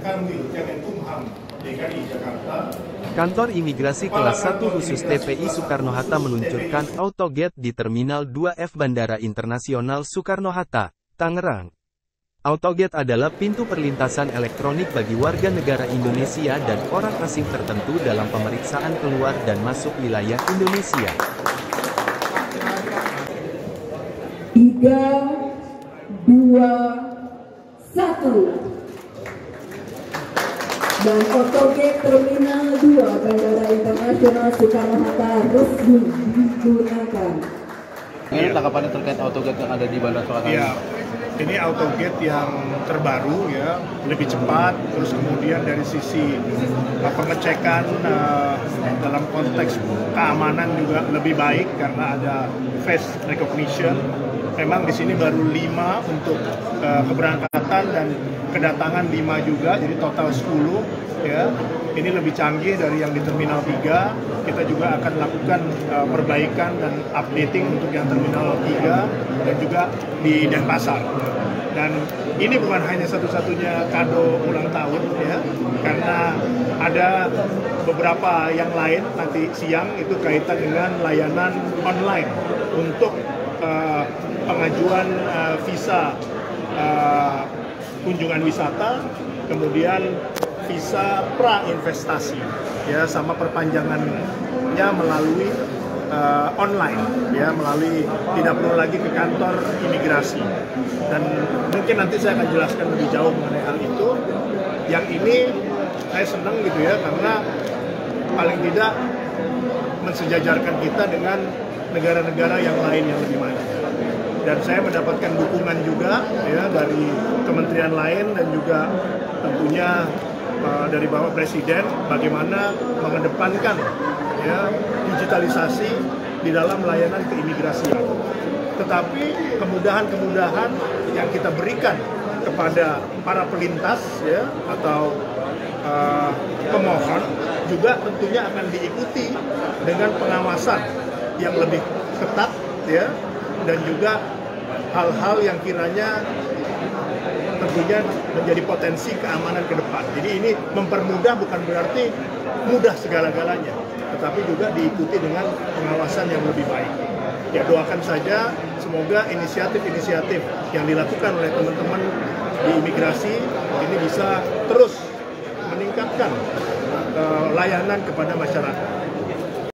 Kanwil Kemenkumham DKI Jakarta Kantor Imigrasi Kelas 1 khusus TPI Soekarno-Hatta meluncurkan Autogate di Terminal 2F Bandara Internasional Soekarno-Hatta, Tangerang. Autogate adalah pintu perlintasan elektronik bagi warga negara Indonesia dan orang asing tertentu dalam pemeriksaan keluar dan masuk wilayah Indonesia. tiga, dua, satu. Dan Autogate Terminal 2 Bandara Internasional Soekarno-Hatta resmi digunakan. Ini tanggapannya terkait autogate yang ada di Bandara Soekarno Ya, ini autogate yang terbaru ya, lebih cepat. Terus kemudian dari sisi uh, pengecekan uh, dalam konteks keamanan juga lebih baik karena ada face recognition. Memang di sini baru lima untuk uh, keberangkatan dan kedatangan lima juga, jadi total 10 ya. Ini lebih canggih dari yang di Terminal 3. Kita juga akan lakukan uh, perbaikan dan updating untuk yang Terminal 3 dan juga di Denpasar. Dan ini bukan hanya satu-satunya kado ulang tahun ya, karena ada beberapa yang lain nanti siang itu kaitan dengan layanan online untuk uh, pengajuan uh, visa uh, kunjungan wisata, kemudian visa pra investasi ya sama perpanjangannya melalui uh, online ya melalui tidak perlu lagi ke kantor imigrasi. Dan mungkin nanti saya akan jelaskan lebih jauh mengenai hal itu. Yang ini saya senang gitu ya karena paling tidak mensejajarkan kita dengan negara-negara yang lain yang lebih maju. Dan saya mendapatkan dukungan juga ya dari kementerian lain dan juga tentunya uh, dari Bapak Presiden bagaimana mengedepankan ya digitalisasi di dalam layanan keimigrasian. Tetapi kemudahan-kemudahan yang kita berikan kepada para pelintas ya atau uh, pemohon juga tentunya akan diikuti dengan pengawasan yang lebih ketat ya dan juga hal-hal yang kiranya tentunya menjadi potensi keamanan ke depan. Jadi ini mempermudah bukan berarti mudah segala-galanya, tetapi juga diikuti dengan pengawasan yang lebih baik. Ya doakan saja semoga inisiatif-inisiatif yang dilakukan oleh teman-teman di imigrasi ini bisa terus meningkatkan uh, layanan kepada masyarakat.